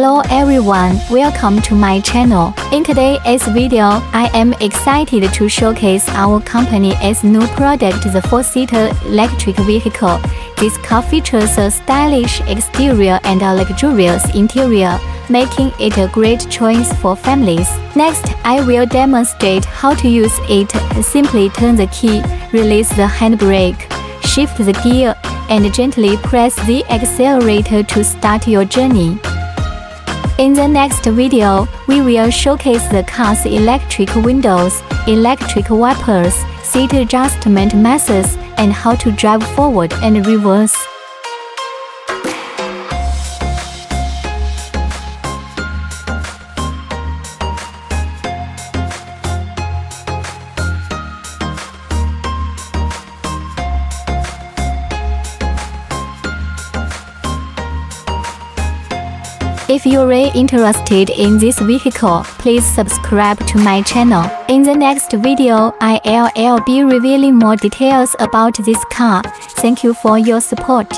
Hello everyone, welcome to my channel. In today's video, I am excited to showcase our company's new product, the 4-seater electric vehicle. This car features a stylish exterior and a luxurious interior, making it a great choice for families. Next, I will demonstrate how to use it. Simply turn the key, release the handbrake, shift the gear, and gently press the accelerator to start your journey. In the next video, we will showcase the car's electric windows, electric wipers, seat adjustment methods, and how to drive forward and reverse. If you're interested in this vehicle, please subscribe to my channel. In the next video, I'll be revealing more details about this car. Thank you for your support.